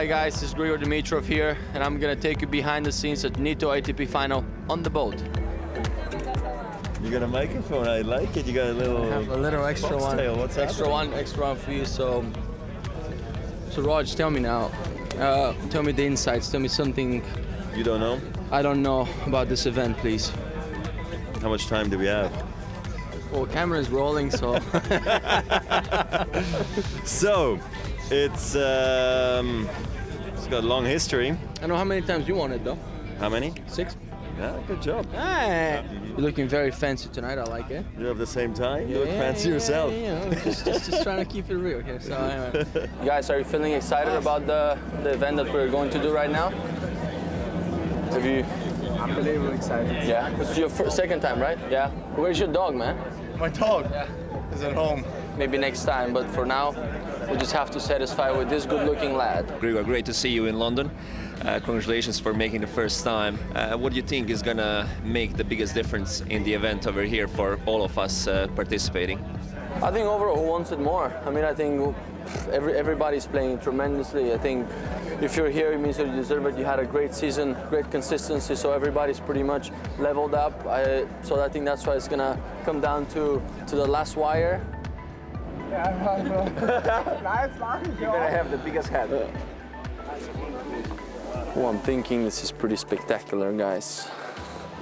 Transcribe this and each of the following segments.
Hi guys, it's Grigor Dimitrov here, and I'm gonna take you behind the scenes at Nitto ATP final on the boat. You got a microphone, I like it. You got a little. A little extra one. Foxtail, what's extra happening? one, extra one for you. So, so Raj, tell me now. Uh, tell me the insights. Tell me something You don't know? I don't know about this event, please. How much time do we have? Well, camera is rolling, so So, it's um, it's got a long history. I know how many times you won it though. How many? Six. Yeah, good job. Hey, you're looking very fancy tonight. I like it. You have the same time. You look fancy yeah, yourself. Yeah, yeah. just, just, just trying to keep it real here. So, anyway. you guys, are you feeling excited about the, the event that we're going to do right now? Have you? Unbelievably excited. Yeah. This is your first, second time, right? Yeah. Where's your dog, man? My dog Yeah. is at home. Maybe next time, but for now, we just have to satisfy with this good-looking lad. Grigor, great to see you in London. Uh, congratulations for making the first time. Uh, what do you think is gonna make the biggest difference in the event over here for all of us uh, participating? I think overall, who wants it more? I mean, I think every, everybody's playing tremendously. I think if you're here, it means you deserve it. You had a great season, great consistency, so everybody's pretty much leveled up. I, so I think that's why it's gonna come down to to the last wire. Have the biggest head. Oh, I'm thinking this is pretty spectacular, guys.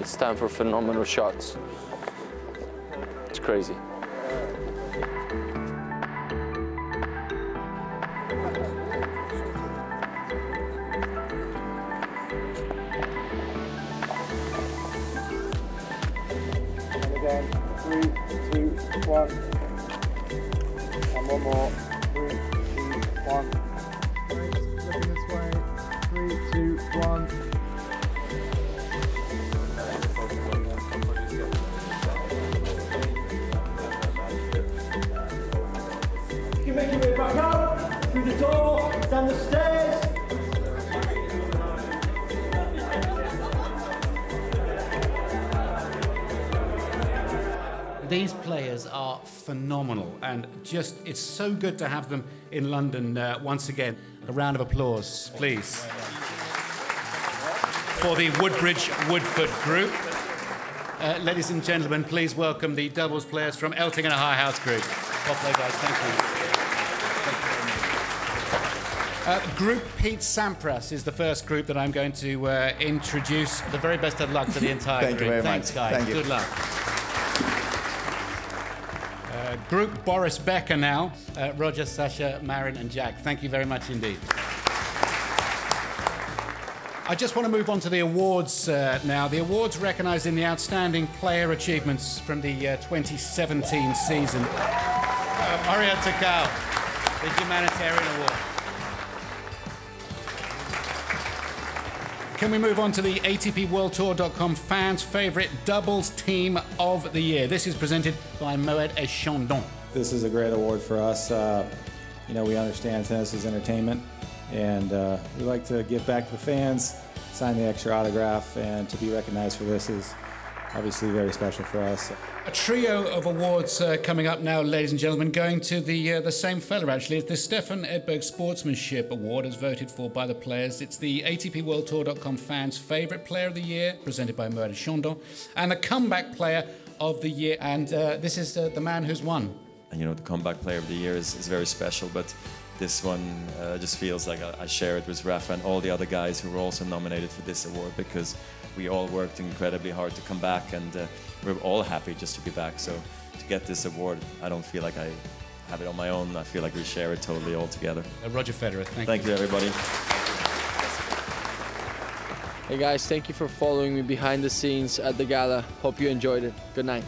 It's time for phenomenal shots. It's crazy. And again, three, two, one. And one more. Three, two, one. Looking this way. Three, two, one. You make your way back out, through the door, down the stairs. These players are phenomenal, and just it's so good to have them in London uh, once again. A round of applause, please, for the Woodbridge Woodforde group. Uh, ladies and gentlemen, please welcome the doubles players from Eltingh and Haarhuis group. Well played, guys. Thank you. Uh, group Pete Sampras is the first group that I'm going to uh, introduce. The very best of luck to the entire Thank you group. very Thanks, much. guys. Thank you. Good luck. Group Boris Becker now. Uh, Roger, Sasha, Marin, and Jack. Thank you very much indeed. I just want to move on to the awards uh, now. The awards recognising the outstanding player achievements from the uh, 2017 season. Uh, Mario Takao, the Humanitarian Award. Can we move on to the ATPWorldTour.com fans' favourite doubles team of the year? This is presented by Moet et Chandon. This is a great award for us. Uh, you know, we understand tennis is entertainment, and uh, we like to give back to the fans, sign the extra autograph, and to be recognized for this is obviously very special for us. A trio of awards uh, coming up now, ladies and gentlemen, going to the uh, the same fella actually. It's the Stefan Edberg Sportsmanship Award, as voted for by the players. It's the ATPWorldTour.com fans' favourite player of the year, presented by Moet Chandon, and the comeback player of the year. And uh, this is uh, the man who's won. And you know, the comeback player of the year is, is very special, but this one uh, just feels like I, I share it with Rafa and all the other guys who were also nominated for this award because we all worked incredibly hard to come back and uh, we're all happy just to be back. So to get this award, I don't feel like I have it on my own. I feel like we share it totally all together. Uh, Roger Federer, thank, Thank you, everybody. Hey guys, thank you for following me behind the scenes at the gala. Hope you enjoyed it. Good night.